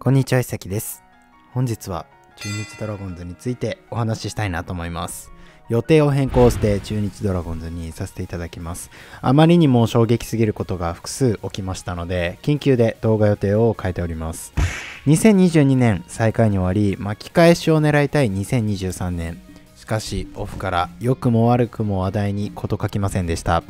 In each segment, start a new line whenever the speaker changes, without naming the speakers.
こんにちは、伊崎です。本日は中日ドラゴンズについてお話ししたいなと思います。予定を変更して中日ドラゴンズにさせていただきます。あまりにも衝撃すぎることが複数起きましたので、緊急で動画予定を変えております。2022年再開に終わり、巻き返しを狙いたい2023年。しかし、オフから良くも悪くも話題に事書きませんでした。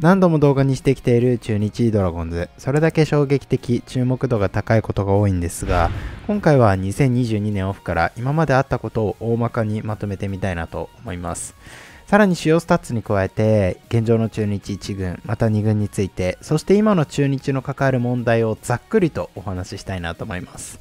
何度も動画にしてきている中日ドラゴンズ。それだけ衝撃的注目度が高いことが多いんですが今回は2022年オフから今まであったことを大まかにまとめてみたいなと思います。さらに主要スタッツに加えて現状の中日1軍また2軍についてそして今の中日の関わる問題をざっくりとお話ししたいなと思います。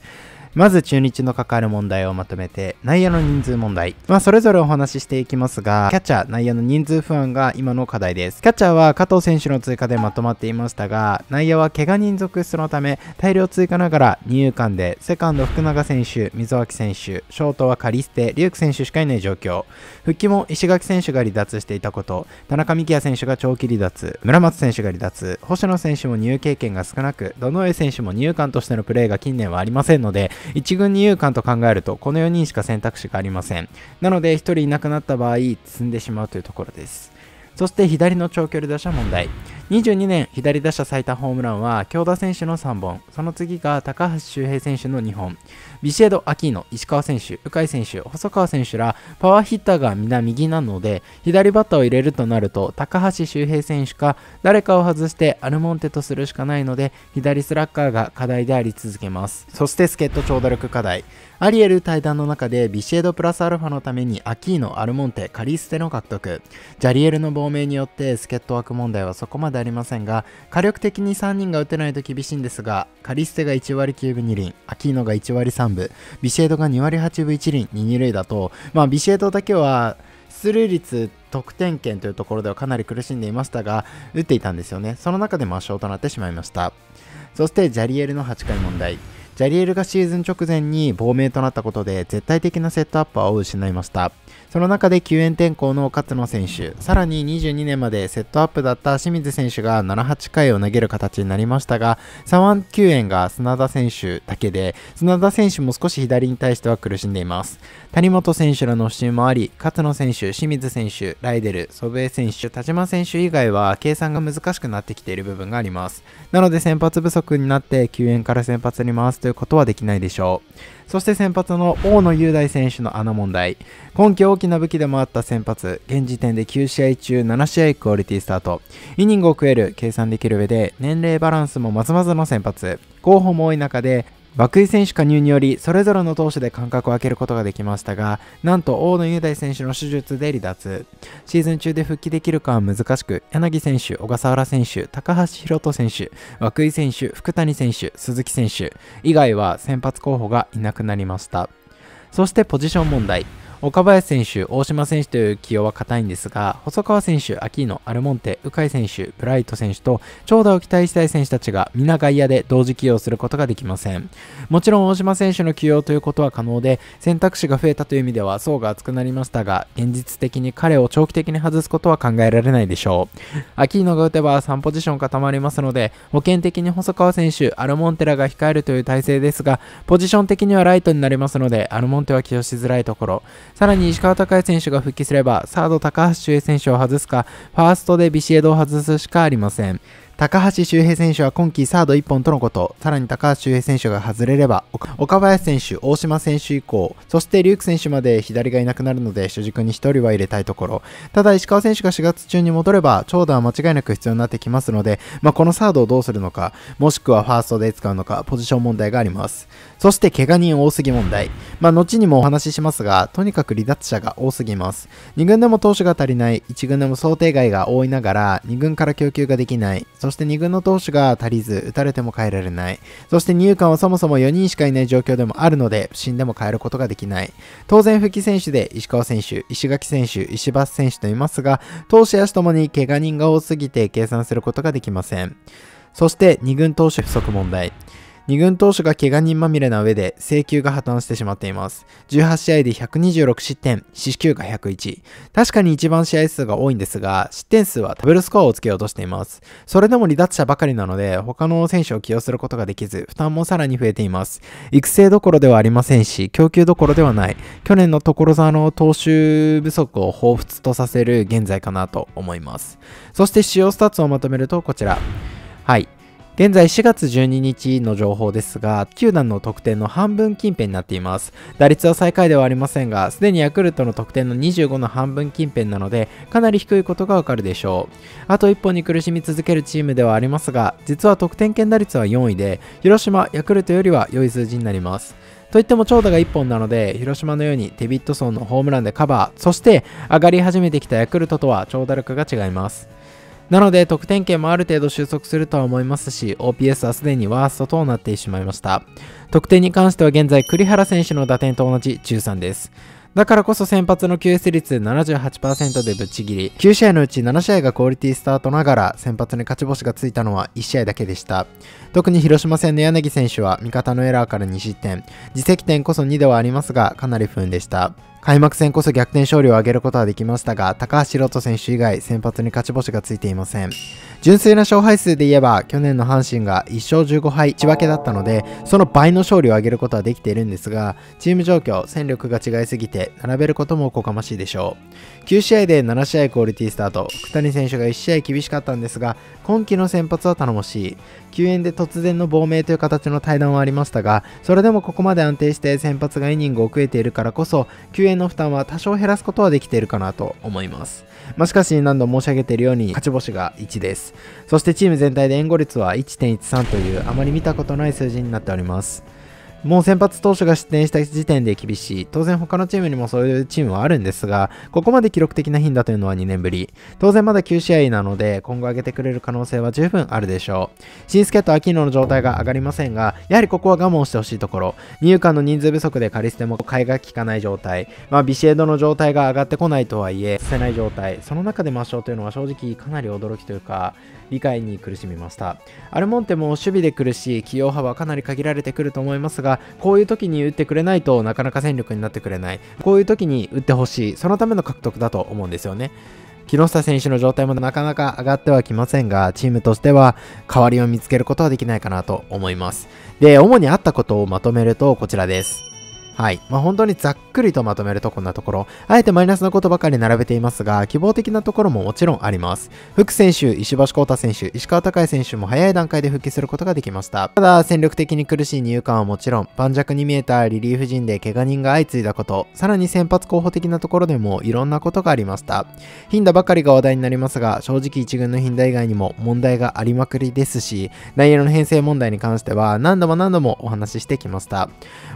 まず中日の関わる問題をまとめて内野の人数問題。まあそれぞれお話ししていきますがキャッチャー内野の人数不安が今の課題です。キャッチャーは加藤選手の追加でまとまっていましたが内野は怪我人続出のため大量追加ながら二遊間でセカンド福永選手溝脇選手ショートはカリステリュウク選手しかいない状況。復帰も石垣選手が離脱していたこと。田中幹也選手が長期離脱。村松選手が離脱。星野選手も入経験が少なく堂上選手も二遊間としてのプレーが近年はありませんので1軍二遊間と考えるとこの4人しか選択肢がありません。なので1人いなくなった場合進んでしまうというところです。そして左の長距離打者問題。22年左打者最多ホームランは京田選手の3本その次が高橋周平選手の2本。ビシエド、アキーノ、石川選手、鵜飼選手、細川選手らパワーヒッターが皆右なので左バッターを入れるとなると高橋周平選手か誰かを外してアルモンテとするしかないので左スラッガーが課題であり続けます。そして助っ人長打力課題。アリエル対談の中でビシエドプラスアルファのためにアキーノ、アルモンテ、カリステの獲得。ジャリエルの亡命によって助っ人枠問題はそこまでありませんが火力的に3人が打てないと厳しいんですがカリステが1割9分2厘アキーノが1割3分。ビシエドが2割8分1厘2、2塁だとまあビシエドだけは出塁率得点圏というところではかなり苦しんでいましたが打っていたんですよね。その中で抹消となってしまいました。そしてジャリエルの8回問題。ジャリエルがシーズン直前に亡命となったことで絶対的なセットアッパーを失いました。その中で救援転向の勝野選手。さらに22年までセットアップだった清水選手が78回を投げる形になりましたが左腕救援が砂田選手だけで砂田選手も少し左に対しては苦しんでいます。谷本選手らの不振もあり勝野選手清水選手ライデル祖父江選手田島選手以外は計算が難しくなってきている部分があります。なので先発不足になって救援から先発に回すということはできないでしょう。そして先発の大野雄大選手のあの問題。今季大きな武器でもあった先発。現時点で9試合中7試合クオリティスタート。イニングを食える計算できる上で年齢バランスもまずまずの先発。候補も多い中で涌井選手加入によりそれぞれの投手で間隔を空けることができましたがなんと大野雄大選手の手術で離脱。シーズン中で復帰できるかは難しく柳選手小笠原選手高橋宏斗選手涌井選手福谷選手鈴木選手以外は先発候補がいなくなりました。そしてポジション問題。岡林選手、大島選手という起用は硬いんですが、細川選手、アキーノ、アルモンテ、鵜飼選手、ブライト選手と長打を期待したい選手たちが皆外野で同時起用することができません。もちろん大島選手の起用ということは可能で、選択肢が増えたという意味では層が厚くなりましたが、現実的に彼を長期的に外すことは考えられないでしょう。アキーノが打てば3ポジション固まりますので、保険的に細川選手、アルモンテらが控えるという体制ですが、ポジション的にはライトになりますので、アルモンテは起用しづらいところ、さらに石川昂弥選手が復帰すれば、サード高橋周平選手を外すか、ファーストでビシエドを外すしかありません。高橋周平選手は今季サード1本とのこと、さらに高橋周平選手が外れれば、岡林選手、大島選手以降、そしてリュウク選手まで左がいなくなるので、主軸に1人は入れたいところ。ただ、石川選手が4月中に戻れば、長打は間違いなく必要になってきますので、まあ、このサードをどうするのか、もしくはファーストで使うのか、ポジション問題があります。そして、怪我人多すぎ問題。まあ、後にもお話ししますが、とにかく離脱者が多すぎます。2軍でも投手が足りない、1軍でも想定外が多いながら、2軍から供給ができない、そして2軍の投手が足りず、打たれても変えられない。そして入間はそもそも4人しかいない状況でもあるので、死んでも変えることができない。当然、復帰選手で石川選手、石垣選手、石橋選手といますが、投手野手ともに怪我人が多すぎて計算することができません。そして、2軍投手不足問題。2軍投手が怪我人まみれな上で請求が破綻してしまっています。18試合で126失点、四死球が101。確かに一番試合数が多いんですが、失点数はダブルスコアをつけようとしています。それでも離脱者ばかりなので、他の選手を起用することができず、負担もさらに増えています。育成どころではありませんし、供給どころではない。去年の所沢の投手不足を彷彿とさせる現在かなと思います。そして主要スタッツをまとめるとこちら。はい。現在4月12日の情報ですが、球団の得点の半分近辺になっています。打率は最下位ではありませんが、すでにヤクルトの得点の25の半分近辺なので、かなり低いことがわかるでしょう。あと1本に苦しみ続けるチームではありますが、実は得点圏打率は4位で、広島、ヤクルトよりは良い数字になります。といっても長打が1本なので、広島のようにデビッドソンのホームランでカバー、そして上がり始めてきたヤクルトとは長打力が違います。なので得点圏もある程度収束するとは思いますし OPS はすでにワーストとなってしまいました得点に関しては現在栗原選手の打点と同じ13ですだからこそ先発の QS 率78%でぶっちぎり、9試合のうち7試合がクオリティスタートながら先発に勝ち星がついたのは1試合だけでした。特に広島戦の柳選手は味方のエラーから2失点、自責点こそ2ではありますがかなり不運でした。開幕戦こそ逆転勝利を挙げることはできましたが、高橋宏斗選手以外先発に勝ち星がついていません。純粋な勝敗数で言えば、去年の阪神が1勝15敗1分けだったので、その倍の勝利を挙げることはできているんですが、チーム状況、戦力が違いすぎて、並べることもおこがましいでしょう。9試合で7試合クオリティスタート、福谷選手が1試合厳しかったんですが、今季の先発は頼もしい。救援で突然の亡命という形の対談はありましたが、それでもここまで安定して先発がイニングを食えているからこそ、救援の負担は多少減らすことはできているかなと思います。まあ、しかし何度申し上げているように勝ち星が1です。そしてチーム全体で援護率は1.13というあまり見たことない数字になっております。もう先発投手が失点した時点で厳しい。当然他のチームにもそういうチームはあるんですが、ここまで記録的な頻打というのは2年ぶり。当然まだ9試合なので、今後上げてくれる可能性は十分あるでしょう。新助っ人秋野の状態が上がりませんが、やはりここは我慢してほしいところ。二遊間の人数不足でカリステも買いが効かない状態。まあビシエドの状態が上がってこないとはいえ、させない状態。その中で抹消というのは正直かなり驚きというか、理解に苦しみました。アルモンテも守備で苦しい起用派はかなり限られてくると思いますが、こういう時に打ってくれないとなかなか戦力になってくれない。こういう時に打ってほしい。そのための獲得だと思うんですよね。木下選手の状態もなかなか上がってはきませんが、チームとしては代わりを見つけることはできないかなと思います。で、主にあったことをまとめるとこちらです。はい。まあ、本当にざっくりとまとめるとこんなところ、あえてマイナスのことばかり並べていますが、希望的なところももちろんあります。福選手、石橋幸太選手、石川隆選手も早い段階で復帰することができました。ただ、戦力的に苦しい二遊間はもちろん、盤石に見えたリリーフ陣で怪我人が相次いだこと、さらに先発候補的なところでもいろんなことがありました。頻打ばかりが話題になりますが、正直一軍の頻打以外にも問題がありまくりですし、内野の編成問題に関しては何度も何度もお話ししてきました。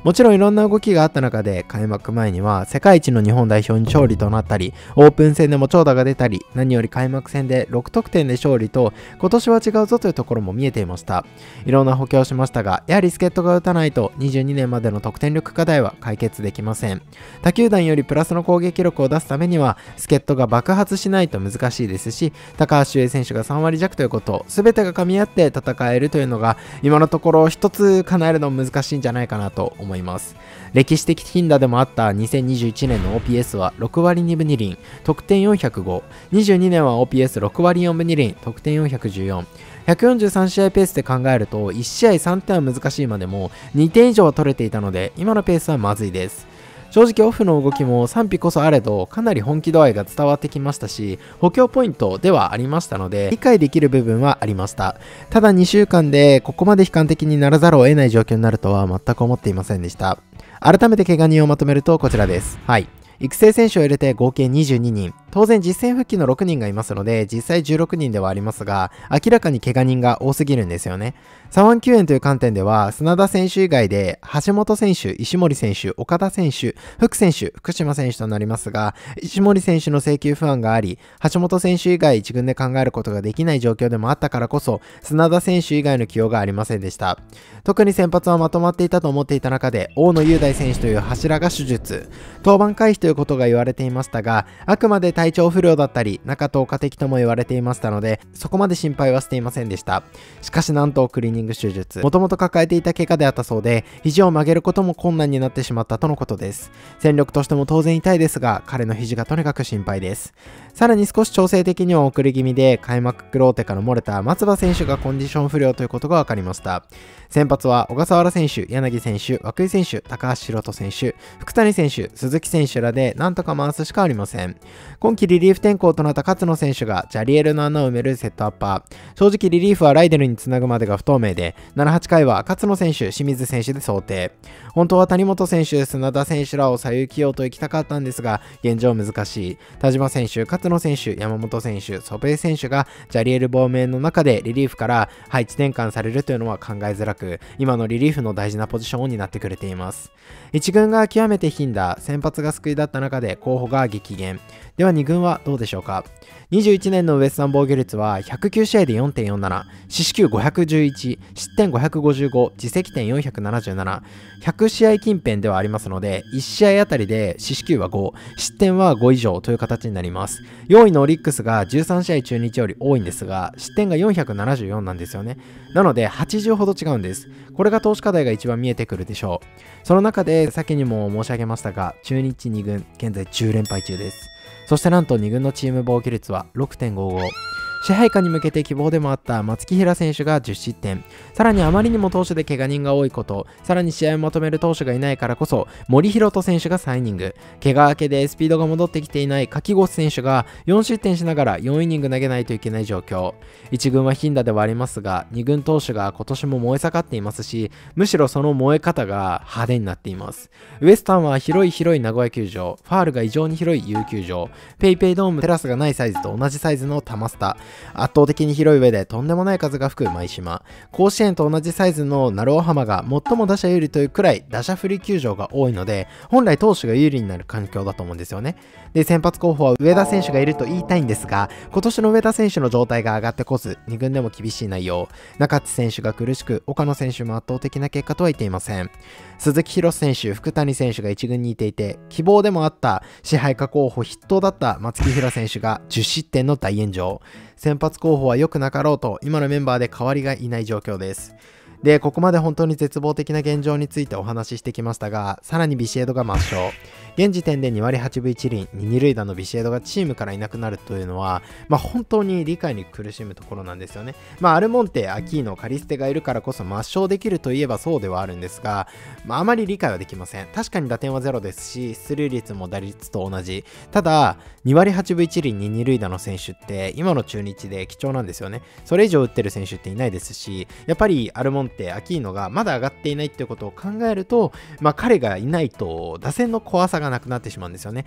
もちろんいろんな動きがあった中で、開幕前には世界一の日本代表に勝利となったり、オープン戦でも長打が出たり、何より開幕戦で6得点で勝利と、今年は違うぞというところも見えていました。いろんな補強をしましたが、やはり助っ人が打たないと22年までの得点力課題は解決できません。他球団よりプラスの攻撃力を出すためには、助っ人が爆発しないと難しいですし、高橋周平選手が3割弱ということ、全てが噛み合って戦えるというのが、今のところ一つ叶えるの難しいんじゃないかなと思います。歴史的頻打でもあった2021年の OPS は6割2分2厘、得点405。22年は OPS6 割4分2厘、得点414。143試合ペースで考えると1試合3点は難しいまでも2点以上は取れていたので今のペースはまずいです。正直オフの動きも賛否こそあれどかなり本気度合いが伝わってきましたし補強ポイントではありましたので理解できる部分はありました。ただ2週間でここまで悲観的にならざるを得ない状況になるとは全く思っていませんでした。改めて怪我人をまとめるとこちらです。はい。育成選手を入れて合計22人。当然実戦復帰の6人がいますので、実際16人ではありますが、明らかに怪我人が多すぎるんですよね。左腕救援という観点では、砂田選手以外で、橋本選手、石森選手、岡田選手、福選手、福島選手となりますが、石森選手の請求不安があり、橋本選手以外一軍で考えることができない状況でもあったからこそ、砂田選手以外の起用がありませんでした。特に先発はまとまっていたと思っていた中で、大野雄大選手という柱が手術、登板回避ということが言われていましたが、あくまで体調不良だったり、中10日的とも言われていましたので、そこまで心配はしていませんでした。しかしなんとクリーニング手術、もともと抱えていた怪我であったそうで、肘を曲げることも困難になってしまったとのことです。戦力としても当然痛いですが、彼の肘がとにかく心配です。さらに少し調整的には遅れ気味で、開幕クローテから漏れた松葉選手がコンディション不良ということが分かりました。先発は小笠原選手、柳選手、涌井選手、高橋宏斗選手、福谷選手、鈴木選手らでなんとか回すしかありません。今季リリーフ転向となった勝野選手がジャリエルの穴を埋めるセットアッパー。正直リリーフはライデルにつなぐまでが不透明で、7、8回は勝野選手、清水選手で想定。本当は谷本選手、砂田選手らを左右起用と行きたかったんですが、現状難しい。田島選手、勝野選手、山本選手、ソベイ選手がジャリエル亡命の中でリリーフから配置転換されるというのは考えづらく、今のリリーフの大事なポジションを担ってくれています。1軍が極めて頻打、先発が救いだった中で候補が激減。では2軍はどうでしょうか21年のウエスタン防御率は109試合で4.47、四死球511、失点555、自責点477、100試合近辺ではありますので、1試合あたりで四死球は5、失点は5以上という形になります。4位のオリックスが13試合中日より多いんですが、失点が474なんですよね。なので80ほど違うんです。これが投資課題が一番見えてくるでしょう。その中で先にも申し上げましたが、中日2軍、現在10連敗中です。そしてなんと2軍のチーム防御率は6.55。支配下に向けて希望でもあった松木平選手が10失点。さらにあまりにも投手で怪我人が多いこと、さらに試合をまとめる投手がいないからこそ、森博人選手が3イニング、怪我明けでスピードが戻ってきていない柿越選手が4失点しながら4イニング投げないといけない状況。1軍は頻打ではありますが、2軍投手が今年も燃え盛っていますし、むしろその燃え方が派手になっています。ウエスタンは広い広い名古屋球場、ファールが異常に広い U 球場、ペイペイドームテラスがないサイズと同じサイズのタマスタ、圧倒的に広い上でとんでもない数が吹く舞島。甲子園と同じサイズの鳴尾浜が最も打者有利というくらい打者不利球場が多いので、本来投手が有利になる環境だと思うんですよね。で、先発候補は上田選手がいると言いたいんですが、今年の上田選手の状態が上がってこず、2軍でも厳しい内容。中津選手が苦しく、岡野選手も圧倒的な結果とは言っていません。鈴木宏選手、福谷選手が1軍にいていて、希望でもあった支配下候補筆頭だった松木平選手が10失点の大炎上。先発候補は良くなかろうと、今のメンバーで変わりがいない状況です。で、ここまで本当に絶望的な現状についてお話ししてきましたが、さらにビシエドが抹消。現時点で2割8分1厘、2、2塁打のビシエドがチームからいなくなるというのは、まあ、本当に理解に苦しむところなんですよね。まあ、アルモンテ、アキーノ、カリステがいるからこそ抹消できるといえばそうではあるんですが、まあ、あまり理解はできません。確かに打点はゼロですし、出塁率も打率と同じ。ただ、2割8分1厘、2、2塁打の選手って、今の中日で貴重なんですよね。それ以上打ってる選手っていないですし、やっぱりアルモンテ、アキーノがまだ上がっていないってことを考えると、まあ、彼がいないと打線の怖さがなくなってしまうんですよね。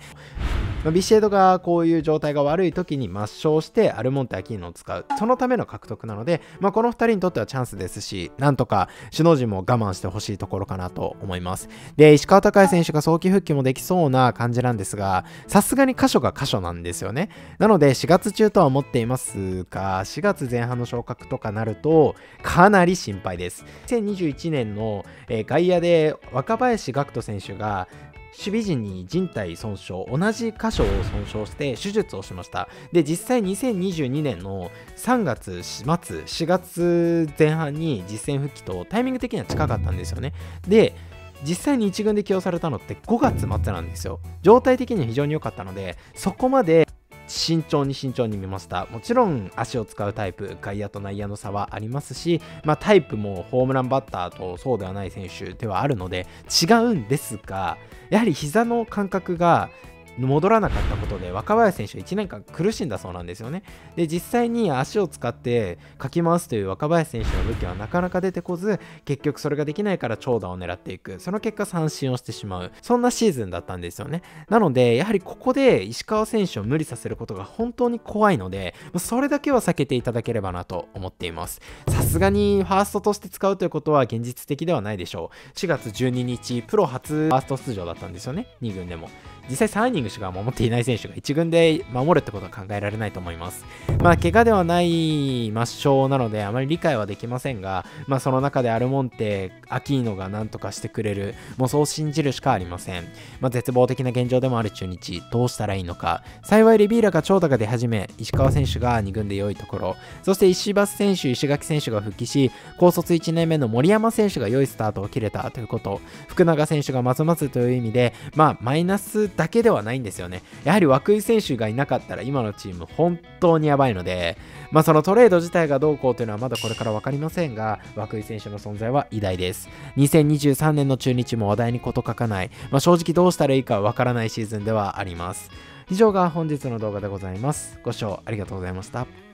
まあ、ビシエドがこういう状態が悪い時に抹消してアルモンテ・アキーノを使う。そのための獲得なので、まあ、この2人にとってはチャンスですし、なんとか首脳陣も我慢してほしいところかなと思います。で、石川隆選手が早期復帰もできそうな感じなんですが、さすがに箇所が箇所なんですよね。なので、4月中とは思っていますが、4月前半の昇格とかなると、かなり心配です。2021年の、外野で若林学人選手が守備陣に人体損傷、同じ箇所を損傷して手術をしました。で、実際2022年の3月末、4月前半に実戦復帰とタイミング的には近かったんですよね。で、実際に1軍で起用されたのって5月末なんですよ。状態的には非常に良かったので、そこまで慎重に慎重に見ました。もちろん足を使うタイプ、外野と内野の差はありますし、まあ、タイプもホームランバッターとそうではない選手ではあるので違うんですが、やはり膝の感覚が戻らなかったことで若林選手は1年間苦しんだそうなんですよね。で実際に足を使ってかき回すという若林選手の武器はなかなか出てこず結局それができないから長打を狙っていくその結果三振をしてしまうそんなシーズンだったんですよね。なのでやはりここで石川選手を無理させることが本当に怖いのでそれだけは避けていただければなと思っています。さすがにファーストとして使うということは現実的ではないでしょう。4月12日プロ初ファースト出場だったんですよね2軍でも。実際3イニング主が守っていない選手が1軍で守るってことは考えられないと思います。まあ、怪我ではない抹消なので、あまり理解はできませんが、まあ、その中でアルモンテ、アキーノが何とかしてくれる、もうそう信じるしかありません。まあ、絶望的な現状でもある中日、どうしたらいいのか。幸いレビーラが長打が出始め、石川選手が2軍で良いところ、そして石橋選手、石垣選手が復帰し、高卒1年目の森山選手が良いスタートを切れたということ、福永選手がまずまずという意味で、まあ、マイナスだけではないないんですよね。やはり涌井選手がいなかったら、今のチーム、本当にやばいので、まあ、そのトレード自体がどうこうというのはまだこれから分かりませんが、涌井選手の存在は偉大です。2023年の中日も話題に事欠かない、まあ、正直どうしたらいいか分からないシーズンではあります。以上が本日の動画でございます。ご視聴ありがとうございました。